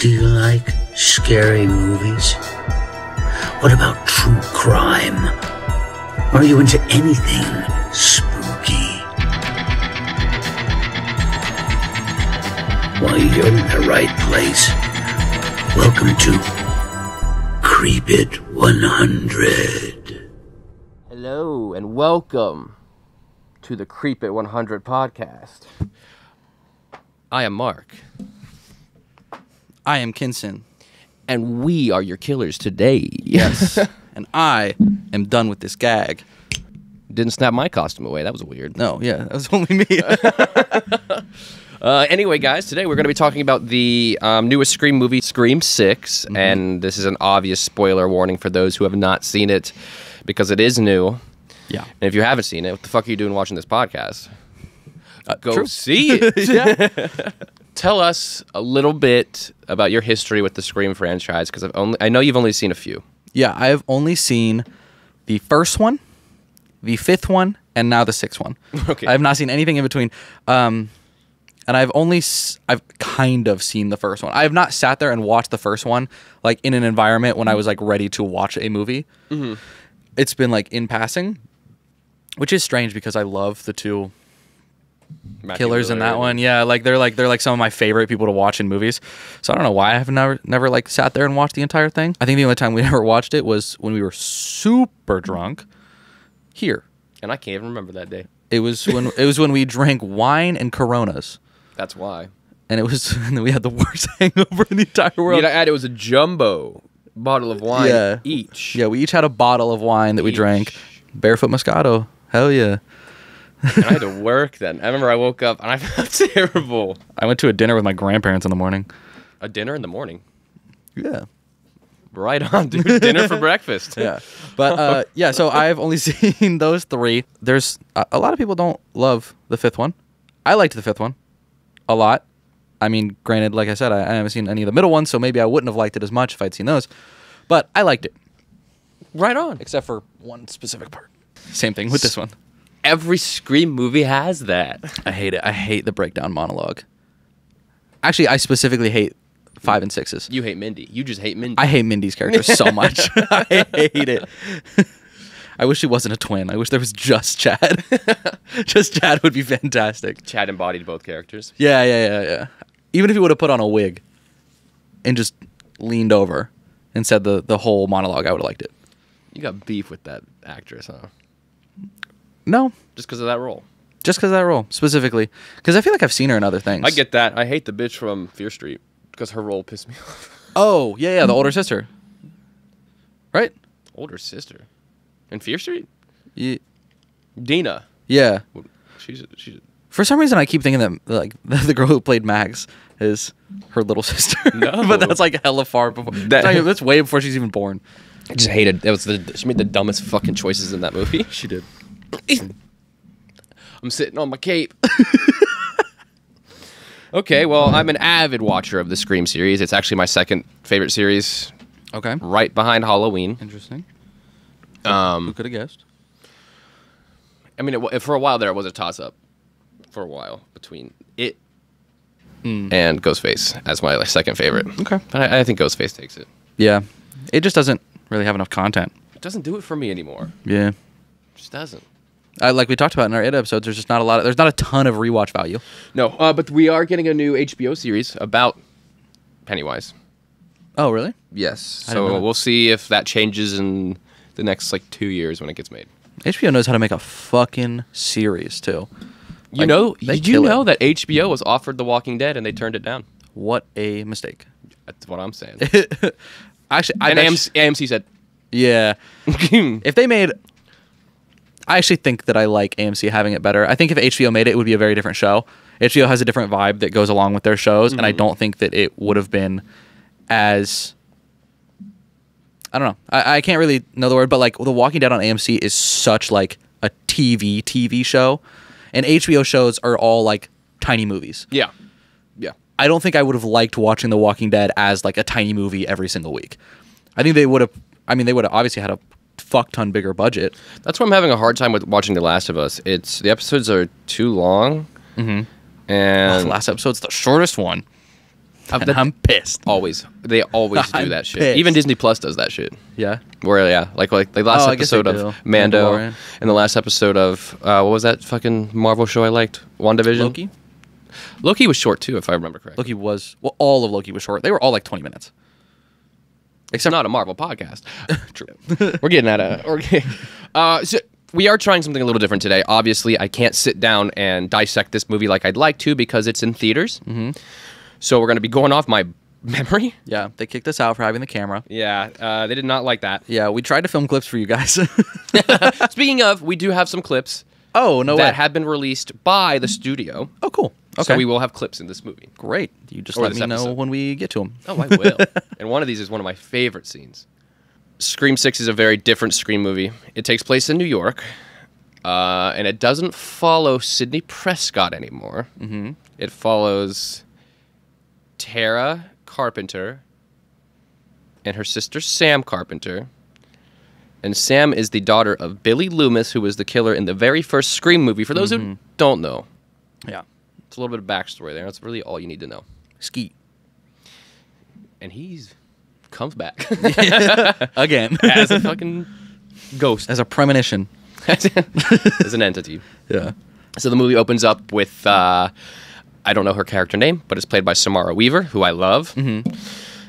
Do you like scary movies? What about true crime? Are you into anything spooky? Well, you're in the right place. Welcome to Creep It 100. Hello and welcome to the Creep It 100 podcast. I am Mark, I am Kinson. and we are your killers today. Yes. and I am done with this gag. Didn't snap my costume away. That was weird. No, yeah, that was only me. Uh, anyway, guys, today we're going to be talking about the um, newest Scream movie, Scream 6. And this is an obvious spoiler warning for those who have not seen it because it is new. yeah. And if you haven't seen it, what the fuck are you doing watching this podcast? Go true. see it. yeah. Tell us a little bit about your history with the Scream franchise because I've only I know you've only seen a few. Yeah, I have only seen the first one, the fifth one, and now the sixth one. Okay. I have not seen anything in between. Um, and I've only s- I've kind of seen the first one. I have not sat there and watched the first one like in an environment when I was like ready to watch a movie. It's been like in passing, which is strange because I love the two killers in that one. Yeah, like they're like they're like some of my favorite people to watch in movies. So I don't know why I have never never like sat there and watched the entire thing. I think the only time we ever watched it was when we were super drunk here. And I can't even remember that day. It was when it was when we drank wine and Coronas, That's why. and it was and then we had the worst hangover in the entire You world. gotta add it was a jumbo bottle of wine Yeah. each. Yeah, we each had a bottle of wine that we drank. Barefoot Moscato. Hell yeah. And I had to work then. I remember I woke up and I felt terrible. I went to a dinner with my grandparents in the morning. A dinner in the morning. Yeah. Right on, dude. dinner for breakfast. yeah but uh yeah so i've only seen those three there's a, a lot of people don't love the fifth one i liked the fifth one a lot i mean granted like i said I, I haven't seen any of the middle ones so maybe i wouldn't have liked it as much if i'd seen those but i liked it Right on. except for one specific part same thing with this one Every Scream movie has that. i hate it i hate the breakdown monologue actually i specifically hate five and sixes You hate Mindy. You just hate Mindy. I hate Mindy's character so much. I hate it. I wish she wasn't a twin. I wish there was just Chad. just Chad would be fantastic. Chad embodied both characters. Yeah, yeah, yeah, yeah. Even if he would have put on a wig and just leaned over and said the, the whole monologue, I would have liked it. You got beef with that actress, huh? No, Just because of that role. just because of that role specifically. Because I feel like I've seen her in other things. I get that. I hate the bitch from Fear Street because her role pissed me off. Oh, yeah, yeah, the older sister. Right? Older sister. In Fear Street? Ye- Deena. Yeah. She's she's For some reason, I keep thinking that like the girl who played Max is her little sister. No. but that's like hella far before. That- That's, that's way before she's even born. I just hated. It was the she made the dumbest fucking choices in that movie. She did. I'm sitting on my cape. okay, well, I'm an avid watcher of the Scream series. It's actually my second favorite series, Okay. right behind Halloween. Interesting. Um, Who could have guessed? I mean, it, wa- for a while there, it was a toss up. For a while between it and Ghostface as my like, second favorite. Okay. But I, I think Ghostface takes it. Yeah. It just doesn't really have enough content. It doesn't do it for me anymore. Yeah. It just doesn't. Uh, like we talked about in our it episodes, there's just not a lot. Of, there's not a ton of rewatch value. No, uh, but we are getting a new HBO series about Pennywise. Oh, really? Yes. So we'll see if that changes in the next like two years when it gets made. HBO knows how to make a fucking series too. You Like, know, did you kill it. know that HBO was offered The Walking Dead and they turned it down? What a mistake. That's what I'm saying. Actually, I and AMC, AMC said, yeah. if they made I actually think that I like AMC having it better. I think if HBO made it, it would be a very different show. HBO has a different vibe that goes along with their shows, and I mm-hmm. don't think that it would have been as I don't know. I, I can't really know the word, but like The Walking Dead on AMC is such like a TV TV show, and HBO shows are all like tiny movies. yeah, yeah. I don't think I would have liked watching The Walking Dead as like a tiny movie every single week. I think they would have. I mean, they would have obviously had a fuck ton bigger budget. That's why I'm having a hard time with watching The Last of Us. It's the episodes are too long, Mm-hmm. and the last episode's the shortest one. And that- I'm pissed. always they always do I'm that shit. pissed. Even Disney Plus does that shit. Yeah. Where yeah, like like the last Oh, I guess they episode of Mando Mandalorian. and the last episode of uh, what was that fucking Marvel show I liked? WandaVision. Loki. Loki was short too, if I remember correctly. Loki was well. All of Loki was short. They were all like 20 minutes. It's not a Marvel podcast. True. we're getting at a. We're uh, so we are trying something a little different today. Obviously, I can't sit down and dissect this movie like I'd like to because it's in theaters. Mm-hmm. So we're going to be going off my memory. Yeah, they kicked us out for having the camera. Yeah, uh, they did not like that. Yeah, we tried to film clips for you guys. Speaking of, we do have some clips oh no that way! have been released by the studio. oh cool. Okay, So we will have clips in this movie. great. You just Or let me know when we get to them. Oh, I will. and one of these is one of my favorite scenes. Scream 6 is a very different Scream movie. It takes place in New York, uh, and it doesn't follow Sidney Prescott anymore. Mm-hmm. It follows Tara Carpenter and her sister Sam Carpenter. And Sam is the daughter of Billy Loomis, who was the killer in the very first Scream movie. For those who don't know, Yeah, it's a little bit of backstory there. That's really all you need to know. Skeet, And he's comes back. again as a fucking ghost, as a premonition. as an entity. Yeah. So the movie opens up with uh, I don't know her character name, but it's played by Samara Weaver, who I love,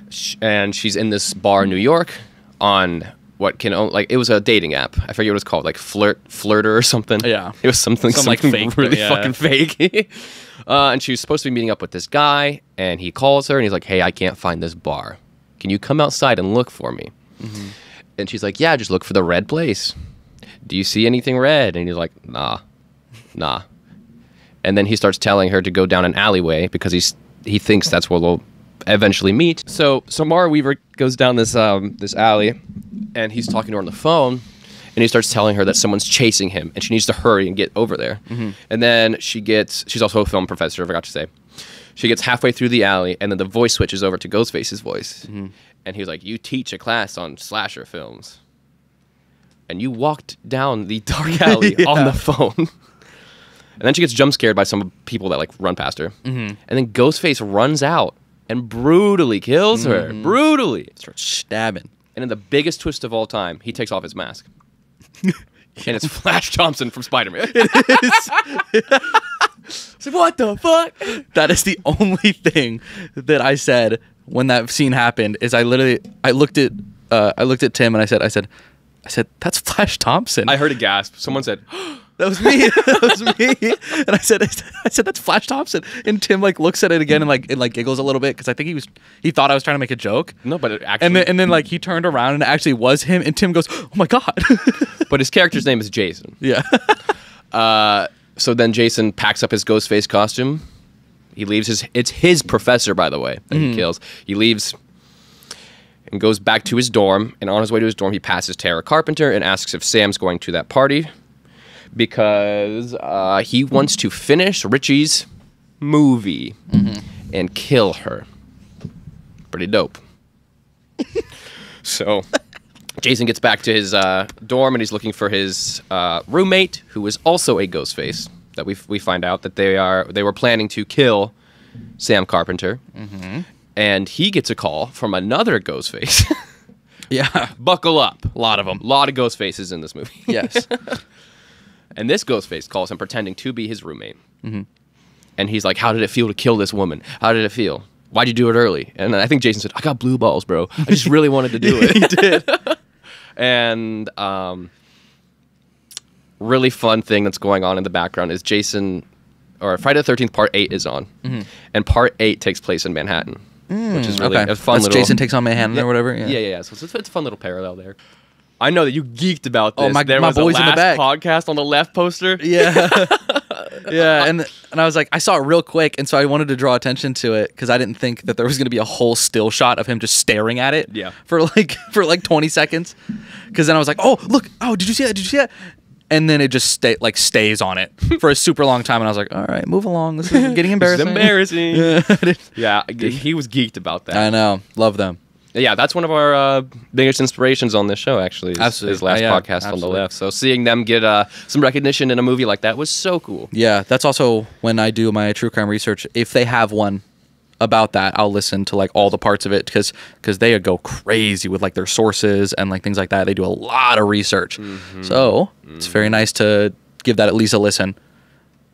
Sh- and she's in this bar in New York on what can only, like it was a dating app. I forget what it's called, like flirt flirter or something. Yeah. it was something, Something, like, fake, really yeah. fucking fake. uh, and she was supposed to be meeting up with this guy, and he calls her and he's like, "Hey, I can't find this bar. Can you come outside and look for me?" And she's like, "Yeah, just look for the red place. Do you see anything red?" And he's like, "Nah, nah." And then he starts telling her to go down an alleyway because he's he thinks that's where they'll eventually meet. So Samara Weaver goes down this um, this alley, and he's talking to her on the phone, and he starts telling her that someone's chasing him, and she needs to hurry and get over there. And then she gets she's also a film professor. I forgot to say. She gets halfway through the alley, and then the voice switches over to Ghostface's voice, and he's like, "You teach a class on slasher films." And you walked down the dark alley on the phone. And then she gets jump scared by some people that like run past her. Mm-hmm. And then Ghostface runs out and brutally kills her. Brutally. Starts stabbing. And in the biggest twist of all time, he takes off his mask. and it's Flash Thompson from Spider Man. what the fuck? That is the only thing that I said when that scene happened. Is I literally I looked at uh, I looked at Tim and I said I said I said that's Flash Thompson. I heard a gasp. Someone said, that was me. that was me. And I said I said, that's Flash Thompson. And Tim like looks at it again and like and like giggles a little bit because I think he was he thought I was trying to make a joke. No, but it actually. And then and then like he turned around and it actually was him. And Tim goes, "Oh my god." but his character's name is Jason. yeah. Uh, so then Jason packs up his ghost face costume. He leaves his. It's his professor, by the way, that he kills. He leaves and goes back to his dorm. And on his way to his dorm, he passes Tara Carpenter and asks if Sam's going to that party because uh, he wants to finish Richie's movie and kill her. Pretty dope. so Jason gets back to his uh, dorm and he's looking for his uh, roommate, who is also a ghost face. That we we find out that they are they were planning to kill Sam Carpenter, and he gets a call from another ghost face. Yeah. Buckle up, A lot of them. a lot of ghost faces in this movie. Yes. And this ghost face calls him pretending to be his roommate. Mm-hmm. And he's like, How did it feel to kill this woman? How did it feel? Why'd you do it early? And I think Jason said, I got blue balls, bro. I just really wanted to do it. he did. and um, really fun thing that's going on in the background is Jason, or Friday the 13th, part 8 is on. Mm-hmm. And part 8 takes place in Manhattan, which is mm, really okay. a fun That's little. Jason takes on Manhattan or whatever. Yeah, yeah, yeah. So it's, it's a fun little parallel there. I know that you geeked about oh, this. Oh, my- there my was boys a in the back. podcast on the left poster. Yeah. yeah, and and I was like, I saw it real quick, and so I wanted to draw attention to it because I didn't think that there was going to be a whole still shot of him just staring at it. Yeah. For like for like twenty seconds, because then I was like, oh look, oh did you see that? Did you see that? And then it just stay like stays on it for a super long time, and I was like, all right, move along. This is getting This is embarrassing. embarrassing. Yeah. yeah, he was geeked about that. I know, love them. Yeah, that's one of our uh, biggest inspirations on this show. Actually, is Absolutely. his last Uh, yeah, podcast on the left. So seeing them get uh, some recognition in a movie like that was so cool. Yeah, that's also when I do my true crime research. If they have one about that, I'll listen to like all the parts of it because because they go crazy with like their sources and like things like that. They do a lot of research, so it's very nice to give that at least a listen,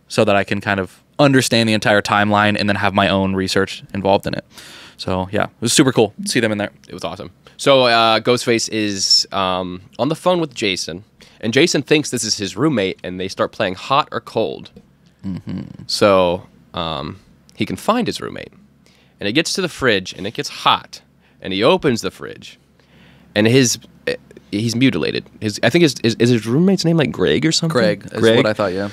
so that I can kind of understand the entire timeline and then have my own research involved in it. So yeah, it was super cool. to See them in there. It was awesome. So uh, Ghostface is um, on the phone with Jason, and Jason thinks this is his roommate, and they start playing hot or cold. So um, he can find his roommate, and it gets to the fridge, and it gets hot, and he opens the fridge, and his eh, he's mutilated. His I think his is, is his roommate's name like Greg or something. Greg is what I thought. Yeah.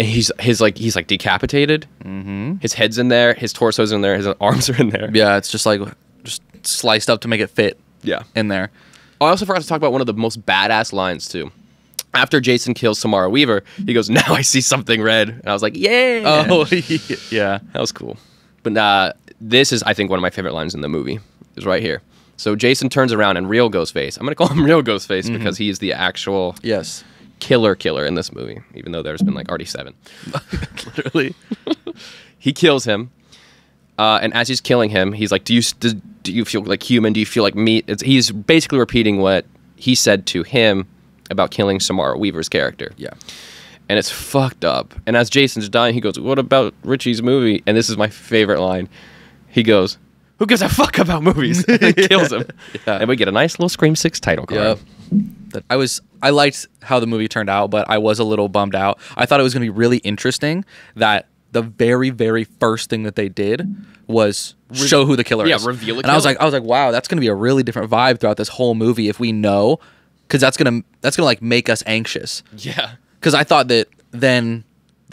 And he's his like he's like decapitated. Mm-hmm. His head's in there, his torso's in there, his arms are in there. Yeah, it's just like just sliced up to make it fit Yeah. in there. I also forgot to talk about one of the most badass lines too. After Jason kills Samara Weaver, he goes, "Now I see something red," and I was like, "Yeah!" Oh yeah. that was cool. But uh, this is, I think, one of my favorite lines in the movie. Is right here. So Jason turns around and real Ghostface. I'm gonna call him real Ghostface because he is the actual Yes. Killer killer in this movie. Even though there's been like already seven. Literally. he kills him uh, and as he's killing him he's like do you do, do you feel like human do you feel like meat it's, he's basically repeating what he said to him about killing samara weaver's character Yeah. and it's fucked up and as jason's dying he goes what about richie's movie and this is my favorite line he goes who gives a fuck about movies and kills him Yeah. and we get a nice little scream 6 title card Yep. That I was I liked how the movie turned out, but I was a little bummed out. I thought it was going to be really interesting that the very very first thing that they did was show who the killer yeah, is. reveal the and I was like I was like wow, that's going to be a really different vibe throughout this whole movie if we know cuz that's going to that's going to like make us anxious. yeah Cuz I thought that then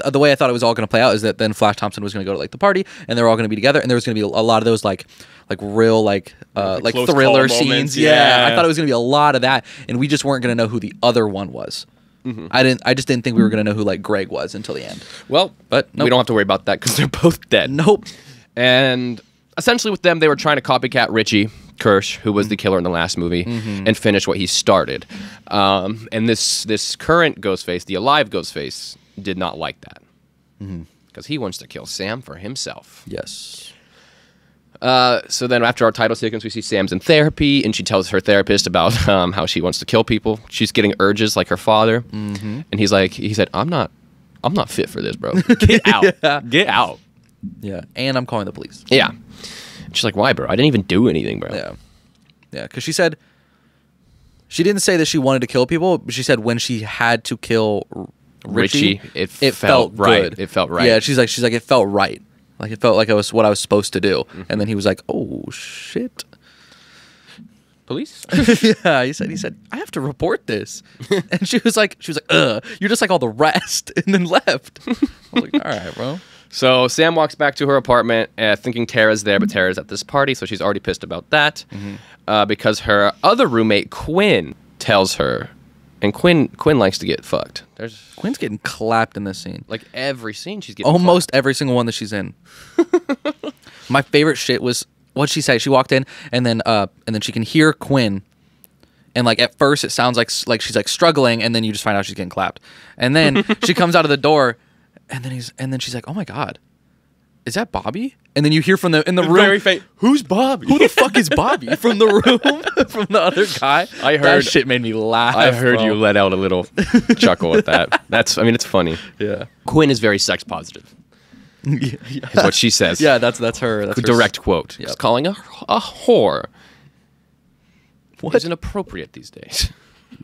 the way I thought it was all going to play out is that then Flash Thompson was going to go to like the party and they're all going to be together and there was going to be a lot of those like like real like uh Like like thriller scenes. moments, Yeah. yeah. I thought it was going to be a lot of that and we just weren't going to know who the other one was. Mm-hmm. I didn't I just didn't think we were going to know who like Greg was until the end. well But we don't have to worry about that because they're both dead Nope. And essentially, with them, they were trying to copycat Richie Kirsch, who was the killer in the last movie, and finish what he started. Um, and this this current Ghostface, the alive Ghostface, did not like that because he wants to kill Sam for himself. Yes. Uh, so then, after our title sequence, we see Sam's in therapy, and she tells her therapist about um, how she wants to kill people. She's getting urges like her father, and he's like, he said, "I'm not, I'm not fit for this, bro. Get out, get out." Yeah. And I'm calling the police. Yeah. She's like, why, bro? I didn't even do anything, bro. Yeah. Yeah, cuz she said she didn't say that she wanted to kill people, but she said when she had to kill Richie, Richie, it felt right. good. It felt right. Yeah, she's like she's like it felt right. Like it felt like it was what I was supposed to do. Mm-hmm. And then he was like, "Oh shit." Police? yeah, he said he said, "I have to report this." and she was like she was like, "Ugh, you're just like all the rest." And then left. I was like, "All right, bro." so Sam walks back to her apartment uh, thinking Tara's there, but Tara's at this party, so she's already pissed about that Mm-hmm. uh, because her other roommate, Quinn, tells her, and Quinn Quinn likes to get fucked. There's Quinn's getting clapped in this scene. like every scene she's getting almost every single one that she's in. My favorite shit was what she say. She walked in and then uh and then she can hear Quinn. And like at first it sounds like like she's like struggling and then you just find out she's getting clapped. And then she comes out of the door and then he's and then she's like, "Oh my god. Is that Bobby?" And then you hear from the in the room Very faint. Who's Bobby? Who the fuck is Bobby from the room from the other guy? I that heard- shit made me laugh. I heard bro. you let out a little chuckle at that. That's I mean it's funny. Yeah. Quinn is very sex positive. yeah. Is what she says. Yeah, that's that's her. That's her direct quote. Yep. He's calling a, a whore. What? Is inappropriate these days.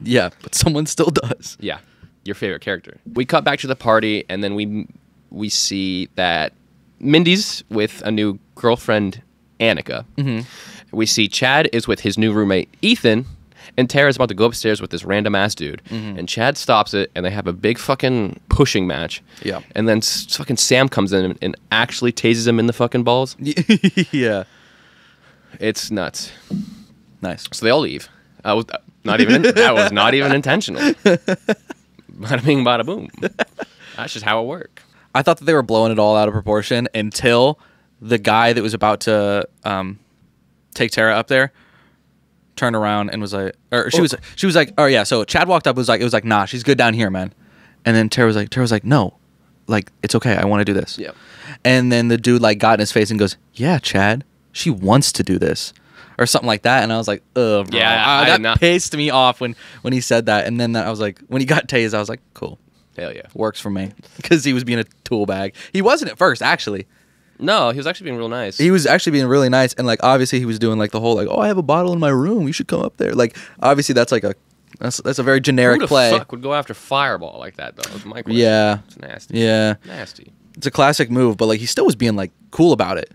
Yeah, but someone still does. yeah, your favorite character. We cut back to the party, and then we we see that Mindy's with a new girlfriend, Annika. Mm-hmm. We see Chad is with his new roommate, Ethan. And Tara's about to go upstairs with this random ass dude, and Chad stops it, and they have a big fucking pushing match. Yeah. and then s- fucking Sam comes in and, and actually tases him in the fucking balls. yeah. It's nuts. Nice. So they all leave. I was not even. that was not even intentional. Bada bing, bada boom. That's just how it worked. I thought that they were blowing it all out of proportion until the guy that was about to um, take Tara up there turned around and was like, or she was she was like, oh yeah. So Chad walked up, was like, it was like, nah, she's good down here, man. And then Tara was like, Tara was like, no, like it's okay. I want to do this. Yeah. And then the dude like got in his face and goes, "Yeah, Chad, she wants to do this." Or something like that, and I was like, "Ugh, bro." Yeah, Uh, I that pissed me off when when he said that. And then that, I was like, when he got tased, I was like, "Cool, Hell yeah. works for me," because he was being a tool bag. He wasn't at first, actually. No, he was actually being real nice. He was actually being really nice, and like obviously he was doing like the whole like, "Oh, I have a bottle in my room. You should come up there." Like obviously that's like a that's that's a very generic Who the play. fuck would go after Fireball like that though? That's my question. Yeah. It's nasty. Yeah. Nasty. it's a classic move, but like he still was being like cool about it.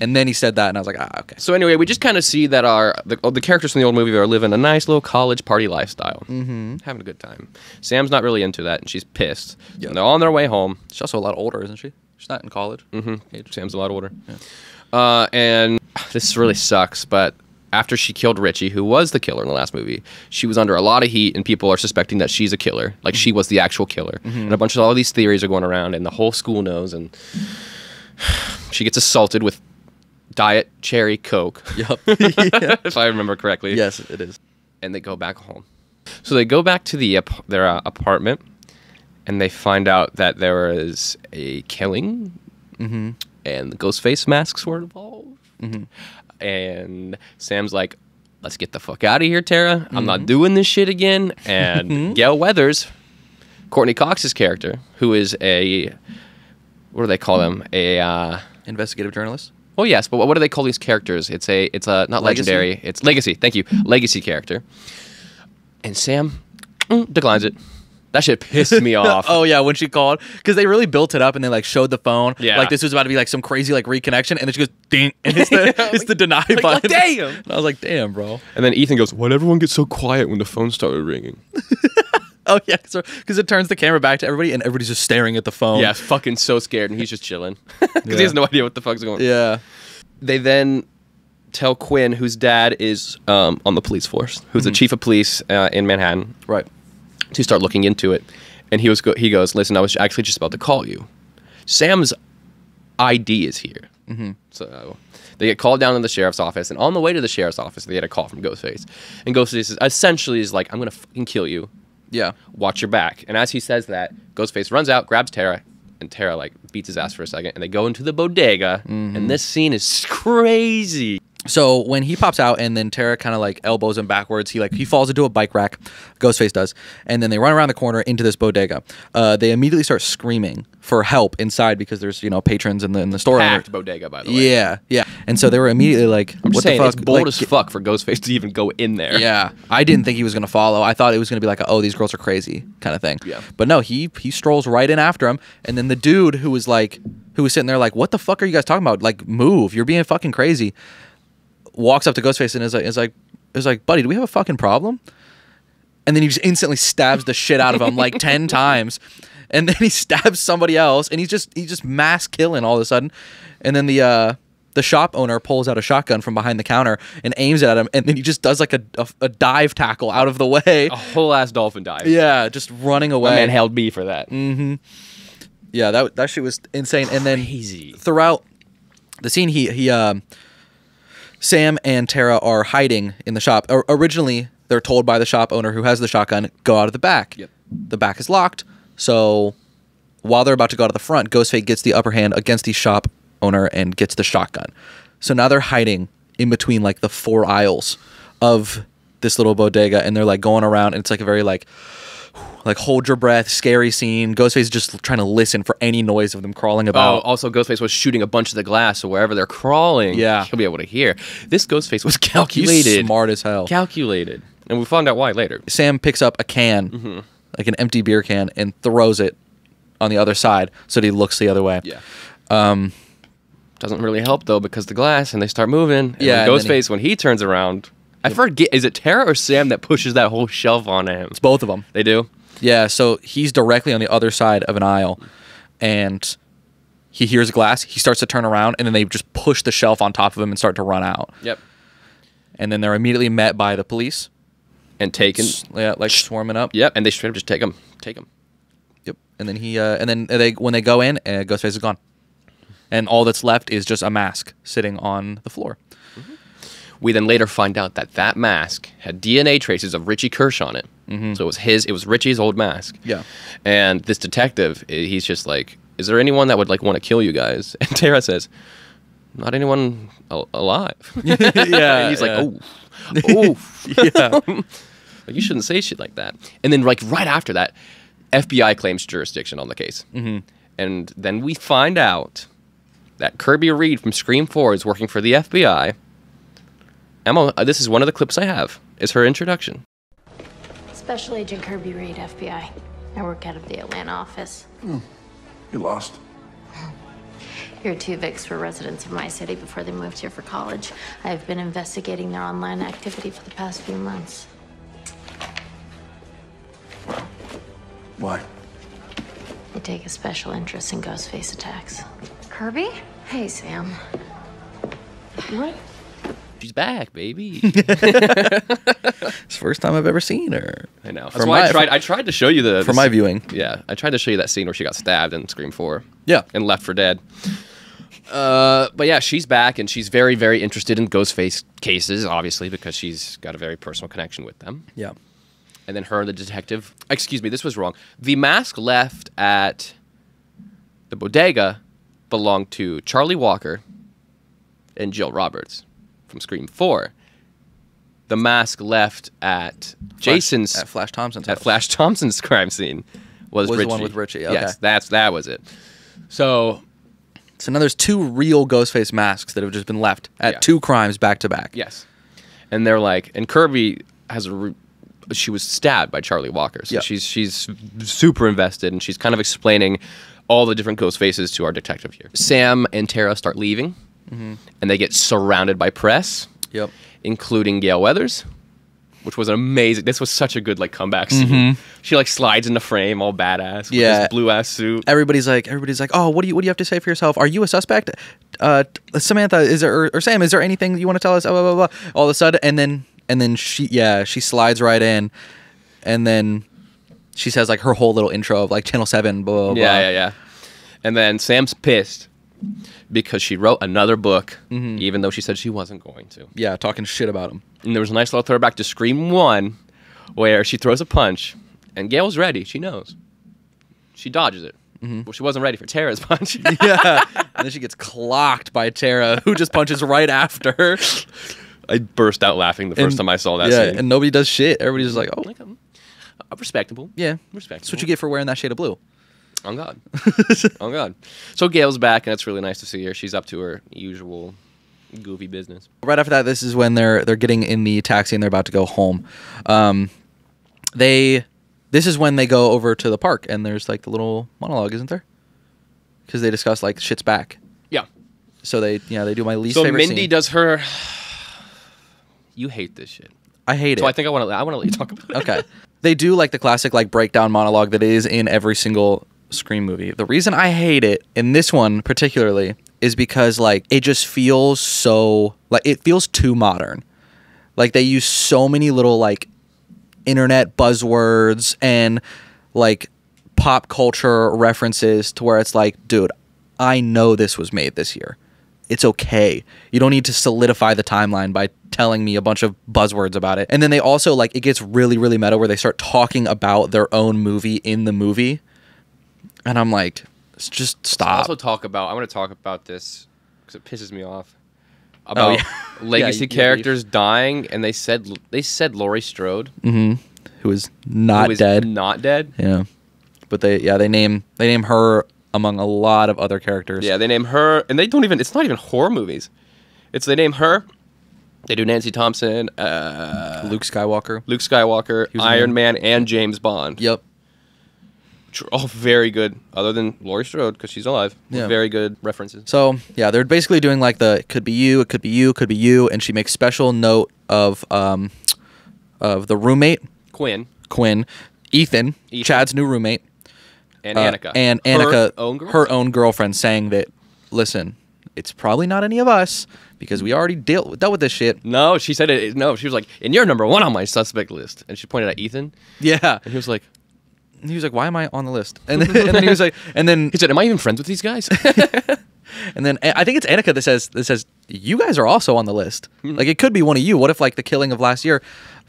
And then he said that, and I was like, ah, okay. So anyway, we just kind of see that our the, the characters from the old movie are living a nice little college party lifestyle, mm-hmm. having a good time. Sam's not really into that, and she's pissed. Yeah. And they're on their way home. She's also a lot older, isn't she? She's not in college. Mm-hmm. Sam's a lot older. Uh, and this really sucks, but after she killed Richie, who was the killer in the last movie, she was under a lot of heat, and people are suspecting that she's a killer, like she was the actual killer. Mm-hmm. And a bunch of all these theories are going around, and the whole school knows. And she gets assaulted with diet cherry coke, Yep. if I remember correctly. yes, it is. and they go back home. So they go back to the their uh, apartment, and they find out that there is a killing, Mm-hmm. and the ghost face masks were involved. And Sam's like, "Let's get the fuck out of here, Tara. I'm Mm-hmm. not doing this shit again." And Gale Weathers, Courteney Cox's character, who is a what do they call them? A uh, Investigative journalist. Oh yes, but what do they call these characters? It's a it's a not Legacy? legendary. It's legacy. Thank you, legacy character. And Sam mm, declines it. That shit pissed me off. oh yeah, when she called, because they really built it up and they like showed the phone. Yeah. Like this was about to be like some crazy like reconnection, and then she goes ding, and it's the Yeah, it's the deny like, oh, button. damn. And I was like, damn, bro. And then Ethan goes, "Why'd everyone get so quiet when the phone started ringing?" Oh yeah, because it turns the camera back to everybody, and everybody's just staring at the phone. Yeah, fucking so scared, and he's just chilling because Yeah. he has no idea what the fuck's going. on. Yeah. They then tell Quinn, whose dad is um, on the police force, who's the chief of police uh, in Manhattan, Right. to start looking into it. And he was go- he goes, listen, I was actually just about to call you. Sam's ID is here. Mm-hmm. So they get called down to the sheriff's office, and on the way to the sheriff's office, they get a call from Ghostface, and Ghostface is essentially is like, I'm gonna fucking kill you. Yeah. Watch your back. And as he says that, Ghostface runs out, grabs Tara, and Tara like beats his ass for a second, and they go into the bodega, mm-hmm. and this scene is crazy. So when he pops out and then Tara kind of like elbows him backwards, he like he falls into a bike rack. Ghostface does, and then they run around the corner into this bodega. Uh, they immediately start screaming for help inside because there's you know patrons in the in the store. Packed bodega, by the way. Yeah, yeah. And so they were immediately like, I'm just "What saying, the fuck?" it's bold Like, as fuck for Ghostface to even go in there. Yeah, I didn't think he was gonna follow. I thought it was gonna be like, a, "Oh, these girls are crazy" kind of thing. Yeah. But no, he he strolls right in after him, and then the dude who was like, who was sitting there like, "What the fuck are you guys talking about? Like, move! You're being fucking crazy." Walks up to Ghostface and is like, is like, is like, "Buddy, do we have a fucking problem?" And then he just instantly stabs the shit out of him like ten times, and then he stabs somebody else, and he's just he's just mass killing all of a sudden, and then the uh the shop owner pulls out a shotgun from behind the counter and aims it at him, and then he just does like a a, a dive tackle out of the way. A whole ass dolphin dive. Yeah, just running My away. man held me for that. yeah, that that shit was insane. And then Crazy. throughout the scene, he he um, Sam and Tara are hiding in the shop. O- originally, they're told by the shop owner who has the shotgun, go out of the back. Yep. The back is locked, so while they're about to go out of the front, Ghostface gets the upper hand against the shop owner and gets the shotgun. So now they're hiding in between like the four aisles of this little bodega, and they're like going around, and it's like a very like like hold your breath, scary scene. Ghostface is just trying to listen for any noise of them crawling about. Oh, also Ghostface was shooting a bunch of the glass, so wherever they're crawling, Yeah. he'll be able to hear. This Ghostface was He's calculated. smart as hell. Calculated. And we found out why later. Sam picks up a can, Mm-hmm. like an empty beer can, and throws it on the other side so that he looks the other way. Yeah. Um doesn't really help though because the glass and they start moving. And Yeah, and he- Ghostface when he turns around, I forget is it Tara or Sam that pushes that whole shelf onto him? It's both of them. They do? Yeah, so he's directly on the other side of an aisle, and he hears glass. He starts to turn around, and then they just push the shelf on top of him and start to run out. Yep. And then they're immediately met by the police. And taken. S- Yeah, like swarming up. Yep. And they straight up just take him. Take him. Yep. And then he, uh, and then they when they go in, uh, Ghostface is gone, and all that's left is just a mask sitting on the floor. We then later find out that that mask had DNA traces of Richie Kirsch on it. So it was his. It was Richie's old mask. Mm-hmm. Yeah. And this detective, he's just like, "Is there anyone that would like want to kill you guys?" And Tara says, "Not anyone al- alive." yeah. and he's like, yeah. "Oh, oh." yeah. Like you shouldn't say shit like that. And then like right after that, FBI claims jurisdiction on the case. Mm-hmm. And then we find out that Kirby Reed from Scream Four is working for the FBI. Emma, uh, this is one of the clips I have. Is her introduction. Special Agent Kirby Reed, FBI. I work out of the Atlanta office. You lost. Your two Vics were residents of my city before they moved here for college. I have been investigating their online activity for the past few months. Why? They take a special interest in Ghostface attacks. Kirby? Hey, Sam. She's back, baby. It's the first time I've ever seen her. I know. That's For why my- I tried. I tried to show you the For my viewing. Yeah, I tried to show you that scene where she got stabbed in Scream Four. Yeah. and left for dead. Uh, but yeah, she's back and she's very, very interested in Ghostface cases, obviously because she's got a very personal connection with them. Yeah. And then her and the detective. Excuse me, this was wrong. The mask left at the bodega belonged to Charlie Walker and Jill Roberts from Scream Four. The mask left at Jason's at Flash Thompson's at house. Flash Thompson's crime scene was, Was the one with Richie, okay. Yes, that's that was it. So So now there's two real Ghostface masks that have just been left at Yeah. two crimes back to back. yes, and they're like, and Kirby has a. Re- she was stabbed by Charlie Walker, so Yeah. she's she's super invested, and she's kind of explaining all the different ghost faces to our detective here. Sam and Tara start leaving, Mm-hmm. and they get surrounded by press, Yep. including Gale Weathers, which was an amazing. This was such a good like comeback scene. She like slides into frame, all badass, with Mm-hmm. Yeah. blue ass suit. Everybody's like, everybody's like, oh, what do you, what do you have to say for yourself? Are you a suspect? Uh, Samantha, is there or, or Sam? Is there anything you want to tell us? Blah, blah, blah, blah. All of a sudden, and then and then she, yeah, she slides right in, and then she says like her whole little intro of like Channel Seven, blah blah. blah. Yeah, yeah, yeah. And then Sam's pissed because she wrote another book, Mm-hmm. even though she said she wasn't going to. yeah, talking shit about him. And there was a nice little throwback to Scream 1 where she throws a punch and Gale's ready. She knows. She dodges it. Mm-hmm. Well, she wasn't ready for Tara's punch. yeah, and then she gets clocked by Tara, who just punches right after her. I burst out laughing the first And- time I saw that yeah, scene. and nobody does shit. Everybody's just like, oh, like, um, respectable. yeah, Respectable. that's what you get for wearing that shade of blue. On God. On God. So Gale's back, and it's really nice to see her. She's up to her usual goofy business. right after that, this is when they're they're getting in the taxi and they're about to go home. Um, they this is when they go over to the park and there's like the little monologue, isn't there? Because they discuss like shit's back. Yeah. So they yeah they do my least So favorite Mindy scene. does her. You hate this shit. I hate So it. So I think I want to. I want to let you talk about it. okay. They do like the classic like breakdown monologue that is in every single Scream movie. The reason I hate it in this one particularly is because like it just feels so like it feels too modern. Like they use so many little like internet buzzwords and like pop culture references to where it's like, dude, I know this was made this year. It's okay. You don't need to solidify the timeline by telling me a bunch of buzzwords about it. And then they also like it gets really really meta where they start talking about their own movie in the movie. And I'm like, just I'll stop. also talk about. I want to talk about this because it pisses me off. About Oh, yeah. legacy Yeah, you- characters dying, and they said they said Laurie Strode who is not who is dead. Not dead. yeah. But they yeah, they name they name her among a lot of other characters. Yeah, they name her, and they don't even. It's not even horror movies. It's they name her. They do Nancy Thompson, uh, Luke Skywalker. Luke Skywalker, was Iron there. Man, and James Bond. Yep. All very good, other than Laurie Strode because she's alive. Yeah. Very good references. So yeah, they're basically doing like the it could be you, it could be you, it could be you, and she makes special note of um of the roommate Quinn Quinn, Ethan, Ethan. Chad's new roommate, and uh, Annika. and Her Annika, own her own girlfriend, saying that listen, it's probably not any of us because we already dealt dealt with this shit. No, she said it. No, she was like, and you're number one on my suspect list. And she pointed at Ethan, Yeah, and he was like, he was like, "Why am I on the list?" And then, and then he was like, and then he said, "Am I even friends with these guys?" And then I think it's Annika that says that says you guys are also on the list. Hmm. Like it could be one of you. What if like the killing of last year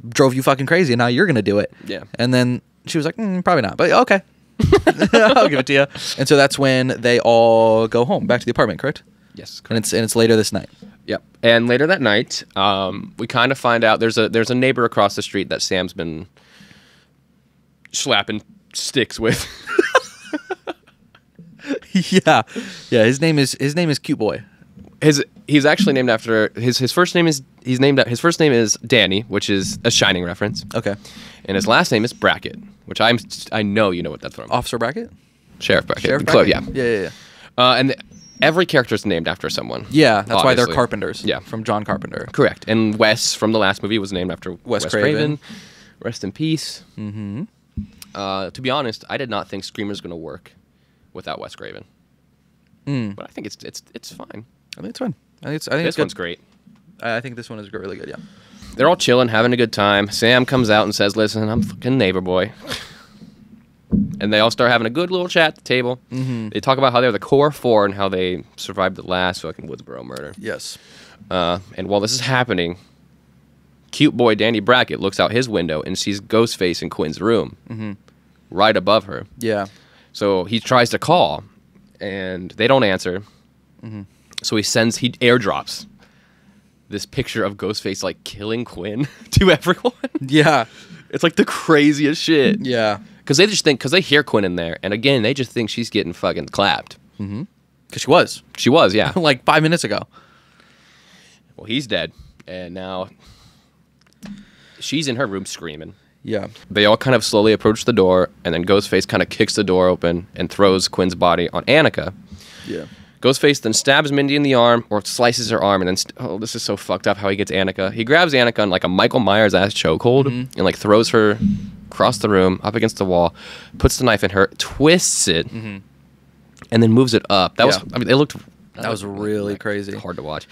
drove you fucking crazy and now you're gonna do it? Yeah. And then she was like, mm, probably not, but okay. I'll give it to you. And so that's when they all go home back to the apartment, correct? Yes. And it's and it's later this night. Yep. And later that night, um, we kind of find out there's a there's a neighbor across the street that Sam's been slapping sticks with. yeah, yeah. His name is his name is Cute Boy. his he's actually named after his his first name is he's named his first name is Danny, which is a Shining reference, Okay, and his last name is Brackett, which I'm I know you know what that's from. Officer Brackett. Sheriff Brackett. Sheriff Brackett? yeah. yeah, yeah, yeah. Uh, and every character is named after someone. Yeah, that's why they're carpenters. Yeah. from John Carpenter. Correct. And Wes from the last movie was named after Wes Wes, Craven. Craven. Rest in peace. Mm-hmm. Uh, to be honest, I did not think Screamer's going to work without Wes Craven. Hmm. But I think it's it's it's fine. I think it's fine. I think it's. I think This it's good. one's great. I I think this one is really good. Yeah. They're all chilling, having a good time. Sam comes out and says, "Listen, I'm fucking neighbor boy." And they all start having a good little chat at the table. Mm-hmm. They talk about how they're the core four and how they survived the last fucking Woodsboro murder. Yes. Uh, and while this is happening, cute boy Danny Brackett looks out his window and sees Ghostface in Quinn's room, Mm-hmm. right above her. Yeah. So he tries to call, and they don't answer. Mm-hmm. So he sends he airdrops this picture of Ghostface like killing Quinn to everyone. Yeah. it's like the craziest shit. Yeah. Because they just think because they hear Quinn in there, and again they just think she's getting fucking clapped. Because she was She was, yeah. like five minutes ago. well, he's dead, and now she's in her room screaming. Yeah. They all kind of slowly approach the door, and then Ghostface kind of kicks the door open and throws Quinn's body on Annika. Yeah. Ghostface then stabs Mindy in the arm or slices her arm, and then st- oh, this is so fucked up how he gets Annika. He grabs Annika in like a Michael Myers ass chokehold mm-hmm. and like throws her across the room up against the wall, puts the knife in her, twists it, mm-hmm. and then moves it up. That was I mean it looked That was really crazy. hard to watch.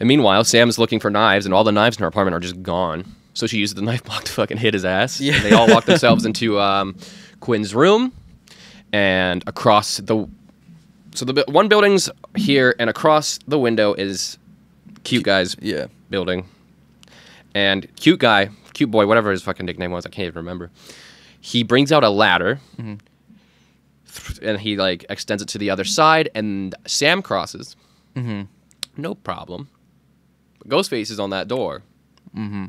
And meanwhile, Sam's looking for knives, and all the knives in her apartment are just gone. So she uses the knife block to fucking hit his ass. Yeah. And they all walk themselves into um, Quinn's room, and across the so the one building's here, and across the window is cute guy's Yeah. building. And cute guy, cute boy, whatever his fucking nickname was, I can't even remember. He brings out a ladder, mm-hmm. th- and he like extends it to the other side, and Sam crosses. Mm-hmm. No problem. Ghostface is on that door. Mm-hmm.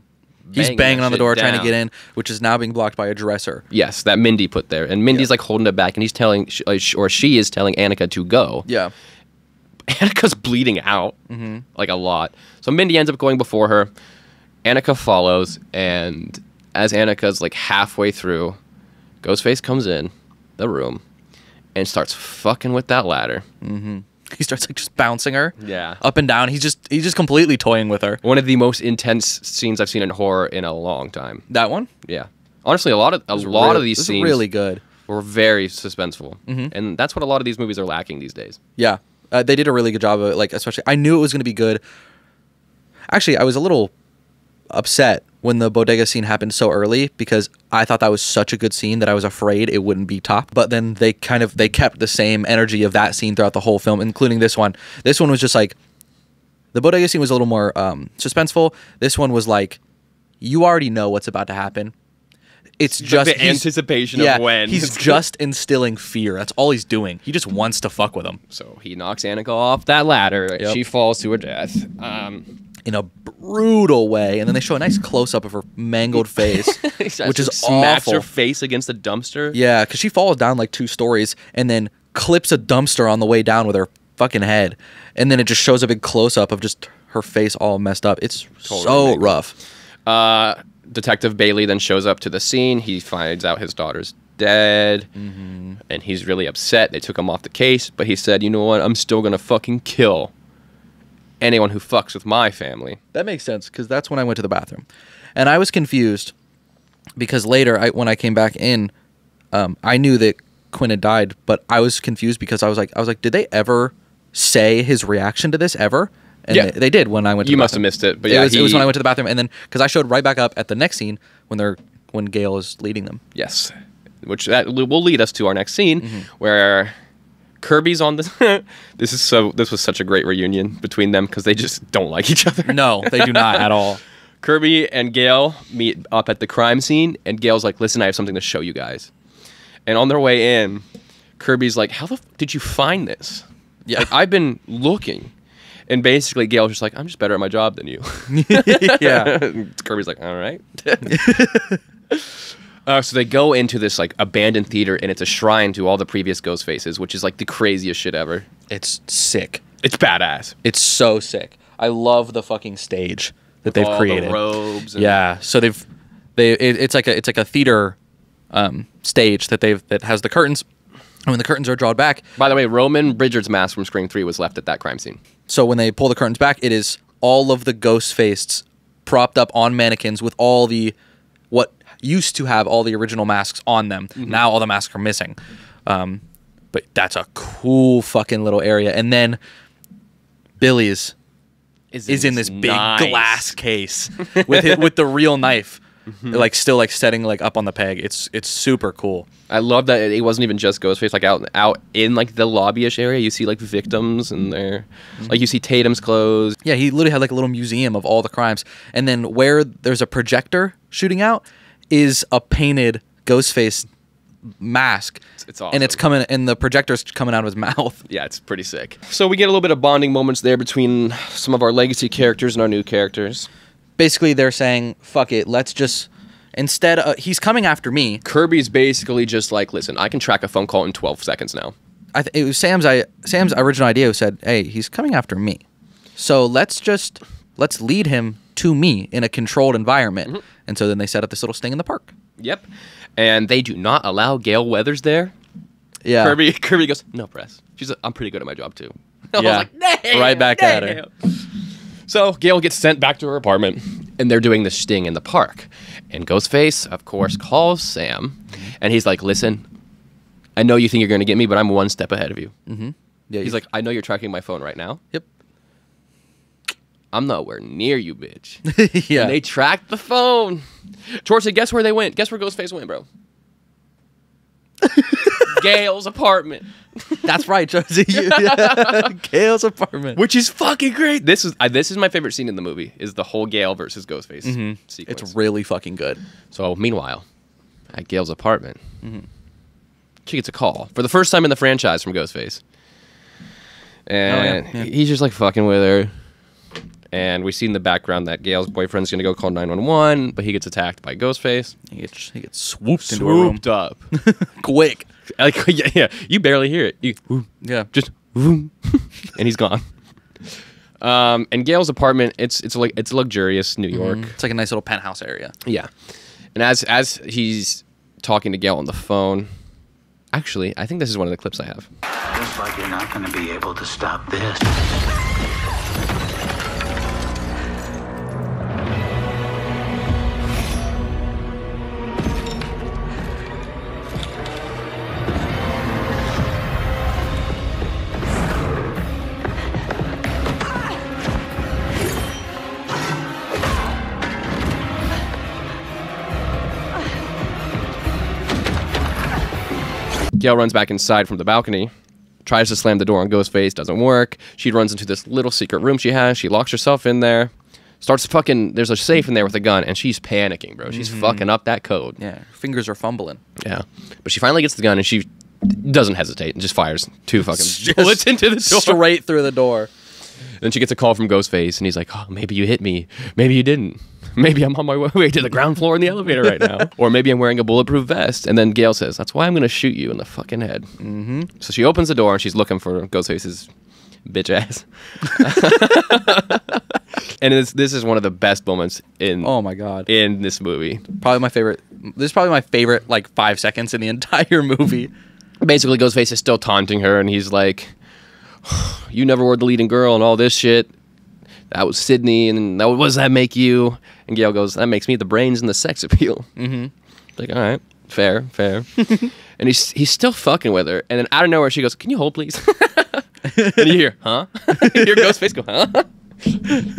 He's Banging banging on the door trying to get in, which is now being blocked by a dresser. Yes, that Mindy put there, and Mindy's Yeah. like holding it back, and he's telling, sh- or she is telling Annika to go. Yeah. Annika's bleeding out Mm-hmm. like a lot. So Mindy ends up going before her. Annika follows, and as Annika's like halfway through, Ghostface comes in the room and starts fucking with that ladder. He starts like just bouncing her. Yeah. Up and down. He's just he's just completely toying with her. One of the most intense scenes I've seen in horror in a long time. That one? Yeah. Honestly, a lot of a lot real- of these scenes really good. were very suspenseful, Mm-hmm. and that's what a lot of these movies are lacking these days. Yeah, uh, they did a really good job of it. Like, especially, I knew it was going to be good. Actually, I was a little upset when the bodega scene happened so early because I thought that was such a good scene that I was afraid it wouldn't be top. But then they kind of they kept the same energy of that scene throughout the whole film, including this one. This one was just like the bodega scene was a little more um, suspenseful. This one was like you already know what's about to happen. It's just the anticipation yeah, of when he's just instilling fear. That's all he's doing. He just wants to fuck with him. So he knocks Annika off that ladder. Yep. She falls to her death. Um, in a brutal way, and then they show a nice close up of her mangled face, which is smacks awful. her face against a dumpster. Yeah, because she falls down like two stories and then clips a dumpster on the way down with her fucking head, and then it just shows a big close up of just her face all messed up. It's so mangled. rough. Uh, Detective Bailey then shows up to the scene. He finds out his daughter's dead, Mm-hmm. and he's really upset. They took him off the case, but he said, "You know what? I'm still gonna fucking kill anyone who fucks with my family." That makes sense because that's when I went to the bathroom, and I was confused because later, I when I came back in, um, I knew that Quinn had died, but I was confused because I was like, I was like, did they ever say his reaction to this ever? And Yeah. they, they did when I went. to the bathroom. You must have missed it, but it yeah, was, it was when I went to the bathroom, and then because I showed right back up at the next scene when they're when Gale is leading them. Yes, which that will lead us to our next scene, Mm-hmm. where Kirby's on this. this is so. This was such a great reunion between them because they just don't like each other. No, they do not at all. Kirby and Gale meet up at the crime scene, and Gale's like, "Listen, I have something to show you guys." And on their way in, Kirby's like, "How the f- did you find this?" Yeah. Like, I've been looking, and basically Gale's just like, "I'm just better at my job than you." yeah. Kirby's like, "All right." Uh, so they go into this like abandoned theater, and it's a shrine to all the previous ghost faces, which is like the craziest shit ever. It's sick. It's badass. It's so sick. I love the fucking stage that they've All the created. robes. And Yeah. So they've they it, it's like a it's like a theater um, stage that they've that has the curtains. And when the curtains are drawn back, By the way, Roman Bridger's mask from Scream Three was left at that crime scene. so when they pull the curtains back, it is all of the ghost faced propped up on mannequins with all the what used to have all the original masks on them. Mm-hmm. Now all the masks are missing. Um, but that's a cool fucking little area. And then Billy's is in this big nice- glass case with it, with the real knife, mm-hmm. like still like setting like up on the peg. It's it's super cool. I love that it wasn't even just Ghostface. Like out out in like the lobbyish area, you see like victims and there, mm-hmm. like you see Tatum's clothes. Yeah, he literally had like a little museum of all the crimes, and then where there's a projector shooting out is a painted Ghostface mask. It's awesome. and it's coming, and the projector's coming out of his mouth. Yeah, it's pretty sick. So we get a little bit of bonding moments there between some of our legacy characters and our new characters. Basically, they're saying, "Fuck it, let's just." Instead, uh, he's coming after me. Kirby's basically just like, listen, I can track a phone call in 12 seconds now. I th- it was Sam's I Sam's original idea who said, "Hey, he's coming after me, so let's just let's lead him to me in a controlled environment." Mm-hmm. And so then they set up this little sting in the park. Yep. And they do not allow Gale Weathers there. Yeah, Kirby Kirby goes, no press. She's like, I'm pretty good at my job too. I was Yeah. like, "Damn, Right back at her." So Gale gets sent back to her apartment, and they're doing the sting in the park. And Ghostface, of course, calls Sam, mm-hmm. and he's like, "Listen, I know you think you're going to get me, but I'm one step ahead of you." Mm-hmm. yeah. He's like, "I know you're tracking my phone right now. "Yep, I'm nowhere near you, bitch." yeah." And they tracked the phone. George "Guess where they went? Guess where Ghostface went, bro?" Gale's apartment. That's right, Josie. Gale's apartment. which is fucking great. This is I, this is my favorite scene in the movie. Is the whole Gale versus Ghostface mm-hmm. sequence. It's really fucking good. so meanwhile, at Gale's apartment, mm-hmm. she gets a call for the first time in the franchise from Ghostface, oh, and yeah. he's just like fucking with her. And we see in the background that Gale's boyfriend's gonna go call nine one one, but he gets attacked by Ghostface. He gets he gets swooped into a room Swooped up, quick. like yeah, yeah, you barely hear it. You, whoop. Yeah, just boom, and he's gone. Um, and Gale's apartment, it's it's like it's luxurious New York. it's like a nice little penthouse area. Yeah, and as as he's talking to Gale on the phone, actually, I think this is one of the clips I have. Looks like you're not going to be able to stop this. Gale runs back inside from the balcony, tries to slam the door on Ghostface, doesn't work. She runs into this little secret room she has. She locks herself in there. Starts fucking. There's a safe in there with a gun, and she's panicking, bro. She's mm-hmm. fucking up that code. Yeah, fingers are fumbling. Yeah. But she finally gets the gun and she doesn't hesitate and just fires two fucking bullets into the door. Straight through the door. Then she gets a call from Ghostface and he's like, oh, maybe you hit me. Maybe you didn't. Maybe I'm on my way to the ground floor in the elevator right now. or maybe I'm wearing a bulletproof vest. And then Gale says, that's why I'm going to shoot you in the fucking head. Mm-hmm. So she opens the door and she's looking for Ghostface's bitch ass. and it's, this is one of the best moments in Oh my god. in this movie. probably my favorite. This is probably my favorite like five seconds in the entire movie. basically Ghostface is still taunting her and he's like you never were the leading girl and all this shit that was Sidney and that, what does that make you and Gale goes that makes me the brains and the sex appeal mm-hmm. like all right fair fair and he's he's still fucking with her and then out of nowhere she goes can you hold please and you hear huh you hear Ghostface go huh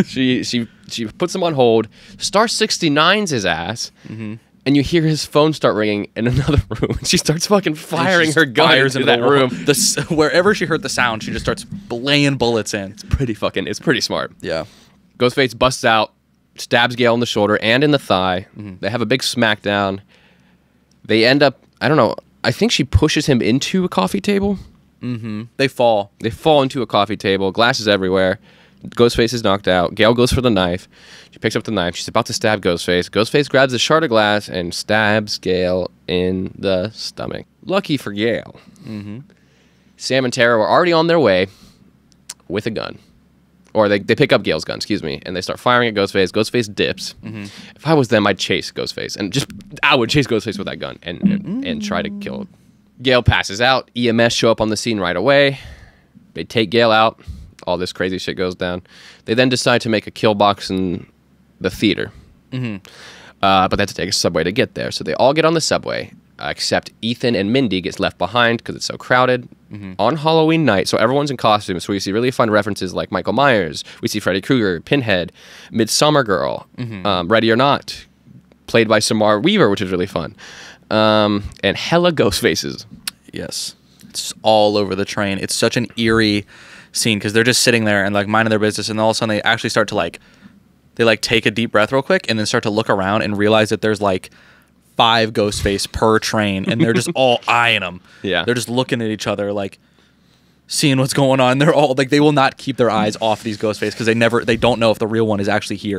she she she puts him on hold star 69's his ass and and you hear his phone start ringing in another room. And she starts fucking firing her gun fires into that room. The wherever she heard the sound, she just starts laying bullets in. It's pretty fucking. It's pretty smart. Yeah. Ghostface busts out, stabs Gale in the shoulder and in the thigh. Mm-hmm. They have a big smackdown. They end up. I don't know. I think she pushes him into a coffee table. Mm-hmm. They fall. They fall into a coffee table. Glasses everywhere. Ghostface is knocked out. Gale goes for the knife. She picks up the knife. She's about to stab Ghostface. Ghostface grabs a shard of glass and stabs Gale in the stomach. Lucky for Gale. Mm-hmm. Sam and Tara were already on their way with a gun. Or they, they pick up Gale's gun, excuse me, and they start firing at Ghostface. Ghostface dips. Mm-hmm. If I was them, I'd chase Ghostface. And just, I would chase Ghostface with that gun and, and, mm-hmm. and try to kill Gale passes out. EMS show up on the scene right away. They take Gale out. All this crazy shit goes down. They then decide to make a kill box in the theater. Mm-hmm. Uh, but they have to take a subway to get there. So they all get on the subway, except Ethan and Mindy gets left behind because it's so crowded on Halloween night. So everyone's in costumes. So we see really fun references like Michael Myers. We see Freddy Krueger, Pinhead, Midsommar Girl, um, Ready or Not, played by Samara Weaving, which is really fun, um, and hella ghost faces. Yes. It's all over the train. It's such an eerie scene because they're just sitting there and like minding their business, and all of a sudden they actually start to like, they like take a deep breath real quick and then start to look around and realize that there's like five ghost face per train, and they're just all eyeing them. Yeah. They're just looking at each other like. Seeing what's going on, they're all like they will not keep their eyes off these ghost face because they never they don't know if the real one is actually here.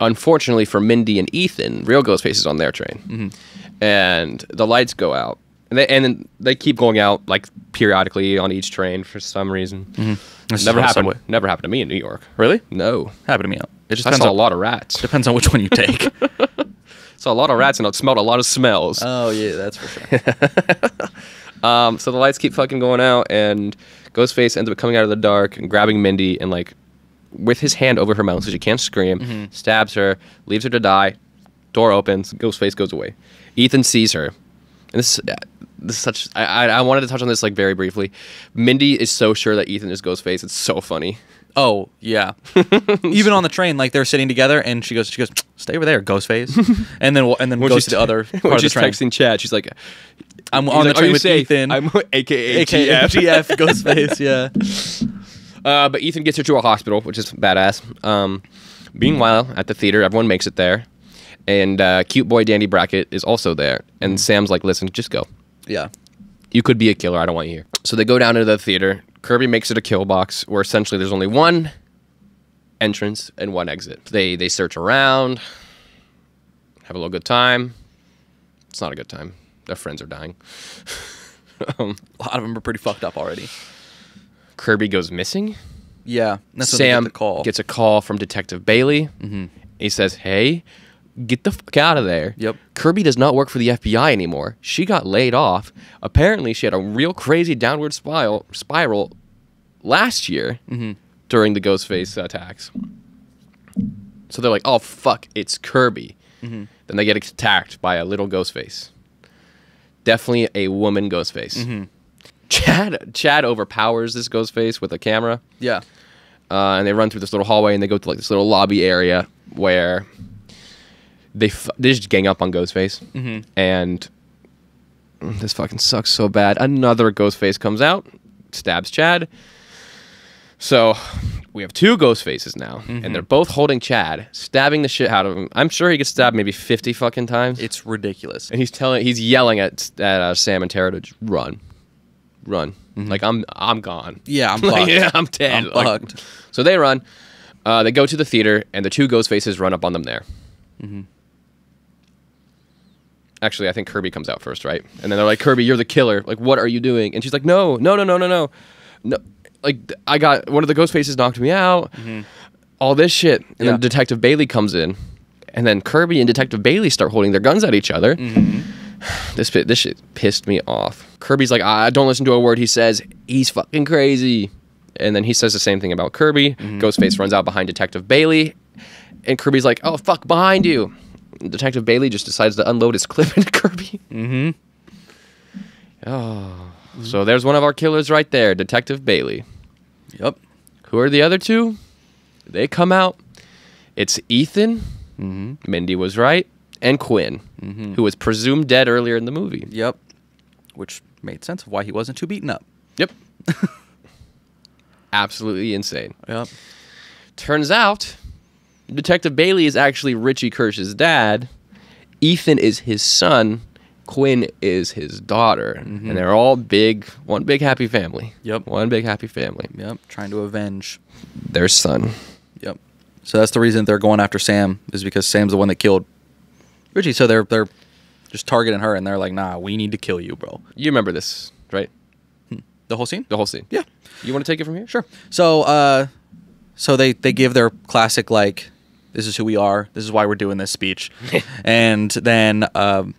Unfortunately for Mindy and Ethan, real Ghostface is on their train, and the lights go out, and they and then they keep going out like periodically on each train for some reason. Is Never happened. subway. Never happened to me in New York. Really? No, Happened to me. It just depends on a lot of rats. depends on which one you take. Saw a lot of rats and I smelled a lot of smells. oh yeah, that's for sure. Um, so the lights keep fucking going out, and Ghostface ends up coming out of the dark and grabbing Mindy and like with his hand over her mouth so she can't scream, stabs her, leaves her to die. Door opens, Ghostface goes away. Ethan sees her, and this uh, this is such. I, I wanted to touch on this like very briefly. Mindy is so sure that Ethan is Ghostface. It's so funny. Oh yeah. Even on the train, like they're sitting together, and she goes, she goes, stay over there, Ghostface, and then and then When goes to the other part when of the she's train. texting Chad, she's like, I'm on the like, "Are train with safe?" Ethan, I'm AKA aka GF. GF Ghostface. Yeah. Uh, but Ethan gets her to a hospital, which is badass. Um, meanwhile, at the theater, everyone makes it there, and uh, cute boy Danny Brackett is also there. And Sam's like, "Listen, just go. Yeah. You could be a killer. I don't want you here." So they go down into the theater. Kirby makes it a kill box, where essentially there's only one entrance and one exit. They they search around, have a little good time. It's not a good time. Their friends are dying. A lot of them are pretty fucked up already. Kirby goes missing. Yeah. That's when they get Sam the call. gets a call from Detective Bailey. Mm-hmm. He says, "Hey, get the fuck out of there." Yep. Kirby does not work for the FBI anymore. She got laid off. Apparently, she had a real crazy downward spiral spiral last year mm-hmm. during the Ghostface attacks. So they're like, "Oh fuck, it's Kirby." Mm-hmm. Then they get attacked by a little Ghostface. Definitely a woman Ghostface. Chad Chad overpowers this Ghostface with a camera yeah. uh, and they run through this little hallway and they go to like this little lobby area where they f- they just gang up on Ghostface and mm, this fucking sucks so bad. Another Ghostface comes out, stabs Chad. So we have two Ghostfaces now, and they're both holding Chad, stabbing the shit out of him. I'm sure he gets stabbed maybe 50 fucking times. It's ridiculous. and he's telling, he's yelling at at uh, Sam and Tara to just run, run. Like I'm I'm gone. Yeah, I'm Like, yeah, I'm dead. I'm Like, fucked. so they run. Uh, they go to the theater, and the two ghost faces run up on them there. Mm-hmm. Actually, I think Kirby comes out first, right? And then they're like, "Kirby, you're the killer. Like, what are you doing?" And she's like, "No, no, no, no, no, no, no. Like, I got one of the ghost faces knocked me out. Mm-hmm. all this shit, and Yeah. then Detective Bailey comes in, and then Kirby and Detective Bailey start holding their guns at each other. Mm-hmm. This this shit pissed me off. Kirby's like, I don't listen to a word he says. He's fucking crazy. And then he says the same thing about Kirby. Mm-hmm. Ghostface runs out behind Detective Bailey, and Kirby's like, "Oh fuck, behind you!" And Detective Bailey just decides to unload his clip into Kirby. Mm-hmm. Oh, so there's one of our killers right there, Detective Bailey. Yep. Who are the other two? They come out. It's Ethan. Mm-hmm. Mindy was right, and Quinn, mm-hmm. who was presumed dead earlier in the movie. Yep. Which made sense of why he wasn't too beaten up. Yep. Absolutely insane. Yep. Turns out, Detective Bailey is actually Richie Kirsch's dad. Ethan is his son. Quinn is his daughter, mm-hmm. and they're all big, one big happy family. Yep. One big happy family. Yep. Trying to avenge. Their son. Yep. So that's the reason they're going after Sam is because Sam's the one that killed Richie. So they're they're just targeting her, and they're like, "Nah, we need to kill you, bro." You remember this, right? The whole scene. The whole scene. Yeah. You want to take it from here? Sure. So, uh, so they they give their classic like, "This is who we are. This is why we're doing this" speech, and then um,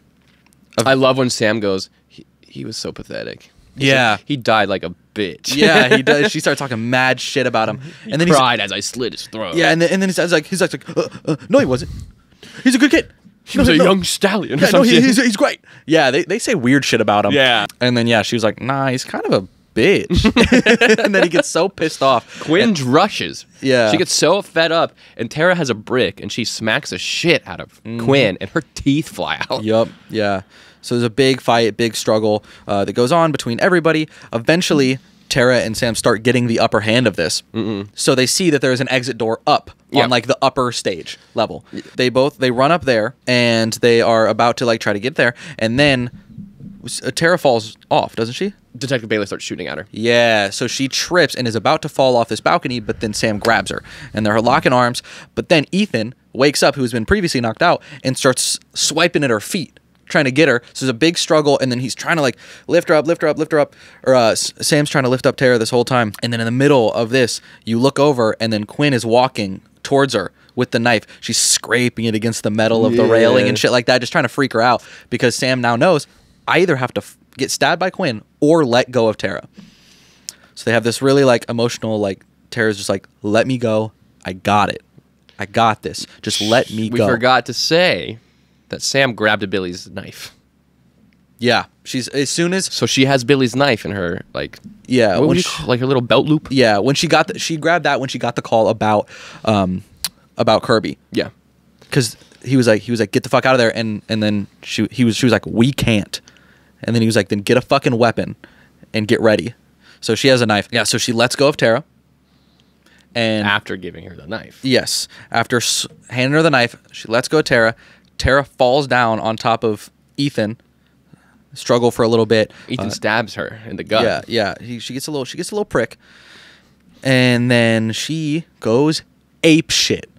I love when Sam goes. He, he was so pathetic. He's Yeah. like, he died like a bitch. yeah, he does. She started talking mad shit about him, He and then he's cried as I slit his throat. yeah, and then, and then he says like he's like, uh, uh, "No, he wasn't. He's a good kid. He was a no. young stallion. Yeah, no, he, he's, he's great. Yeah, they, they say weird shit about him. Yeah. And then, yeah, she was like, nah, he's kind of a bitch. and then he gets so pissed off. Quinn rushes. Yeah. She gets so fed up, and Tara has a brick, and she smacks the shit out of Mm-hmm. Quinn, and her teeth fly out. Yep. Yeah. So there's a big fight, big struggle uh, that goes on between everybody. Eventually, Tara and Sam start getting the upper hand of this. So they see that there's an exit door up Yeah. on like the upper stage level. They both they run up there and they are about to like try to get there, and then uh, Tara falls off, doesn't she? Detective Bailey starts shooting at her. Yeah, so she trips and is about to fall off this balcony, but then Sam grabs her and they're her locking arms. But then Ethan wakes up, who's been previously knocked out, and starts swiping at her feet, trying to get her. So there's a big struggle, and then he's trying to like lift her up, lift her up, lift her up. Or uh, Sam's trying to lift up Tara this whole time. And then in the middle of this, you look over, and then Quinn is walking towards her with the knife. She's scraping it against the metal of the railing and shit like that, just trying to freak her out because Sam now knows I either have to f- get stabbed by Quinn or let go of Tara. So they have this really like emotional like Tara's just like let me go. I got it. I got this. Just let me we go. We forgot to say that Sam grabbed a Billy's knife. Yeah. She's as soon as So she has Billy's knife in her, like, yeah, what when would you she- call, like her little belt loop? yeah, when she got the, she grabbed that when she got the call about um about Kirby Yeah. cuz he was like he was like get the fuck out of there and and then she he was she was like we can't. And then he was like then get a fucking weapon and get ready. So she has a knife. Yeah, so she lets go of Tara. And After giving her the knife. Yes. After s- handing her the knife, she lets go of Tara. Tara falls down on top of Ethan. Struggle for a little bit. Ethan Uh, stabs her in the gut. yeah, yeah. He, she gets a little. She gets a little prick, and then she goes ape shit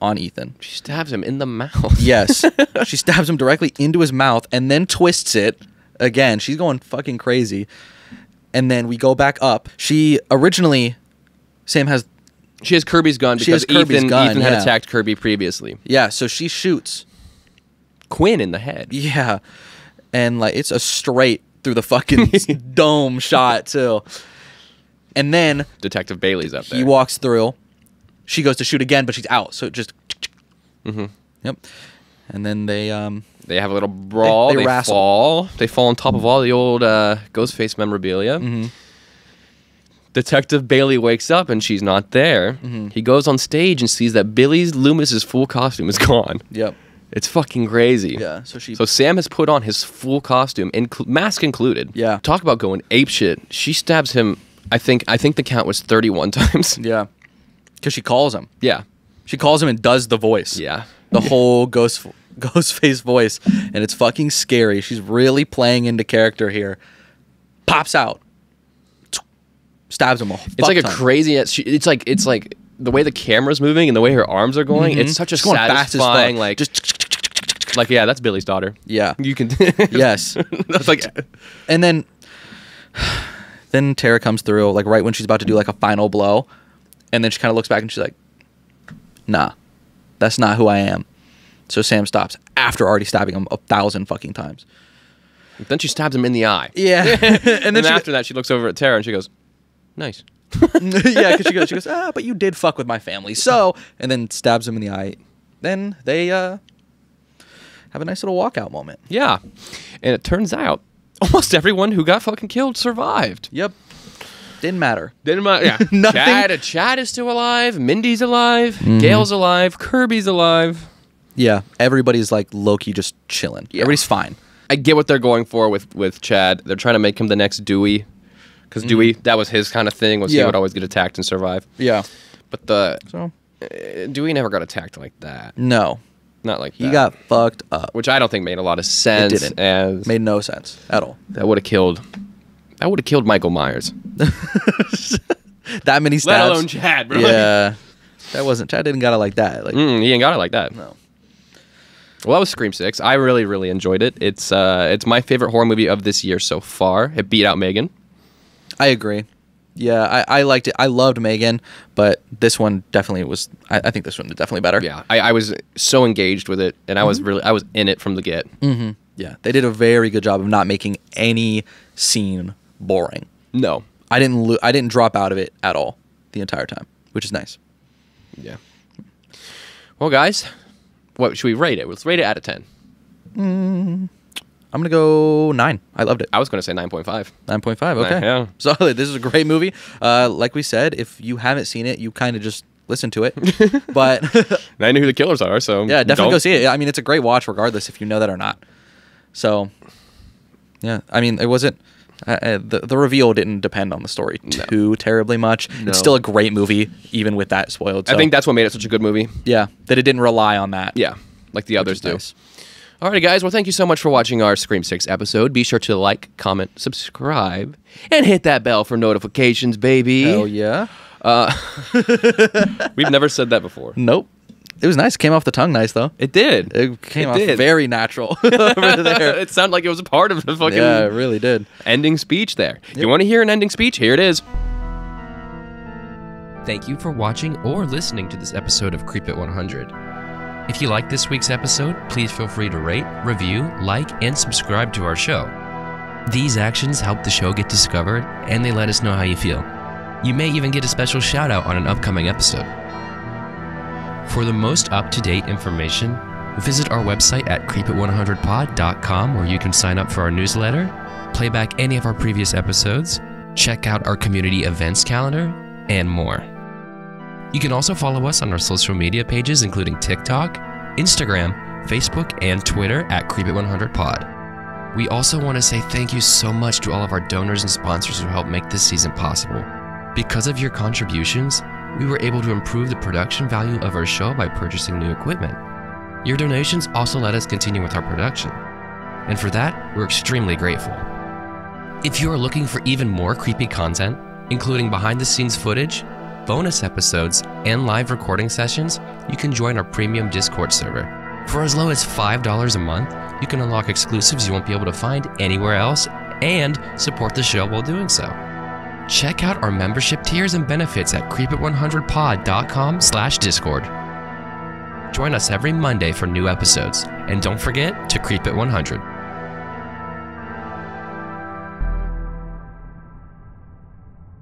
on Ethan. She stabs him in the mouth. Yes, she stabs him directly into his mouth and then twists it again. She's going fucking crazy. And then we go back up. She originally, Sam has She has Kirby's gun She has because Kirby's Ethan, gun, Ethan had yeah. attacked Kirby previously. yeah. So she shoots Quinn in the head. Yeah. And like it's a straight through the fucking dome shot too. And then Detective Bailey's up there. he walks through. She goes to shoot again, but she's out. So it just Mm-hmm. Yep. And then they um They have a little brawl. They- They, they fall. They fall on top of all the old uh, Ghostface memorabilia. Mm-hmm. Detective Bailey wakes up and she's not there. Mm-hmm. He goes on stage and sees that Billy's Loomis's full costume is gone. Yep. It's fucking crazy. Yeah. So she So Sam has put on his full costume, inclu- mask included. Yeah. Talk about going ape shit. She stabs him. I think. I think the count was thirty-one times. Yeah. Cause she calls him. yeah. She calls him and does the voice. Yeah. The whole ghost ghost face voice. And it's fucking scary. She's really playing into character here. Pops out. Stabs him a It's like a ton. crazy. It's it's like it's like the way the camera's moving and the way her arms are going. It's such a She's Mm-hmm. fast as satisfying like just like yeah, that's Billy's daughter. yeah. You can yes. that's like And then then Tara comes through like right when she's about to do like a final blow and then she kind of looks back and she's like nah, that's not who I am. So Sam stops after already stabbing him a thousand fucking times. Then she stabs him in the eye. Yeah, and And then then she, after that, she looks over at Tara and she goes, "Nice." yeah, because she goes, she goes, ah, but you did fuck with my family, so, and then stabs him in the eye. Then they uh have a nice little walkout moment. Yeah, and it turns out almost everyone who got fucking killed survived. Yep, didn't matter. Didn't matter. Yeah, Nothing- Chad, Chad is still alive. Mindy's alive. Mm-hmm. Gale's alive. Kirby's alive. Yeah, everybody's like Loki, just chilling. Yeah. Everybody's fine. I get what they're going for with with Chad. They're trying to make him the next Dewey, because Dewey that was his kind of thing. Was he Mm-hmm. Would always get attacked and survive. Yeah. But the So uh, Dewey never got attacked like that. no, Not like he that. got fucked up. which I don't think made a lot of sense. It didn't. As Made no sense at all. that would have killed. That would have killed Michael Myers. That many Let stabs. alone Chad, bro. Yeah, that wasn't. Chad didn't got it like that. Like Mm, he ain't got it like that. no. Well, that was Scream Six. I really, really enjoyed it. It's uh, it's my favorite horror movie of this year so far. It beat out Megan. I agree. Yeah, I, I liked it. I loved Megan, but this one definitely was. I, I think this one was definitely better. Yeah, I, I was so engaged with it, and I was mm-hmm. really, I was in it from the get. Mm-hmm. yeah. They did a very good job of not making any scene boring. No, I didn't. Lo- I didn't drop out of it at all the entire time, which is nice. yeah. Well, guys, what should we rate it? Let's rate it out of ten. Mm. I'm gonna go nine. I loved it. I was going to say nine point five. Nine point five. Okay. yeah. Solid. This is a great movie. Uh, like we said, if you haven't seen it, you kind of just listen to it. but I know who the killers are, so yeah, definitely don't- go see it. I mean, it's a great watch, regardless if you know that or not. So, yeah, I mean, it wasn't. Uh, uh, the the reveal didn't depend on the story too terribly much. No. It's still a great movie, even with that spoiled. I think that's what made it such a good movie. yeah, that it didn't rely on that. Yeah, like the which others do. nice. Alrighty, guys. Well, thank you so much for watching our Scream 6 episode. Be sure to like, comment, subscribe, and hit that bell for notifications, baby. Hell yeah. Uh, We've never said that before. Nope. It was nice. Came off the tongue nice though. It did. It came It off did. very natural over there. it sounded like it was a part of the fucking yeah, it really did. ending speech there. If you want to hear an ending speech, here it is. Thank you for watching or listening to this episode of Creep It 100. If you like this week's episode, please feel free to rate, review, like, and subscribe to our show. These actions help the show get discovered and they let us know how you feel. You may even get a special shout out on an upcoming episode. For the most up to date information, visit our website at creepit100pod.com where you can sign up for our newsletter, play back any of our previous episodes, check out our community events calendar, and more. You can also follow us on our social media pages, including TikTok, Instagram, Facebook, and Twitter at creepit100pod. We also want to say thank you so much to all of our donors and sponsors who helped make this season possible. Because of your contributions, we were able to improve the production value of our show by purchasing new equipment. Your donations also let us continue with our production. And for that, we're extremely grateful. If you are looking for even more creepy content, including behind the scenes footage, bonus episodes, and live recording sessions, you can join our premium Discord server. For as low as $5 a month, you can unlock exclusives you won't be able to find anywhere else and support the show while doing so. Check out our membership tiers and benefits at creepit100pod.com slash discord. Join us every Monday for new episodes, and don't forget to creep at 100.